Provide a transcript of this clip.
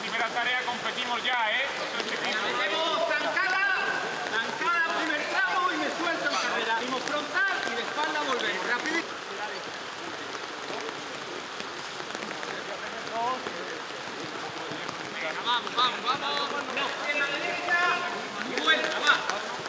Primera tarea competimos ya, ¿eh? Metemos zancada, zancada primer tramo y me suelto en carrera. Dimos frontal y de espalda volver. Rapidito. Vamos, vamos, vamos. En la derecha. Vuelta, va.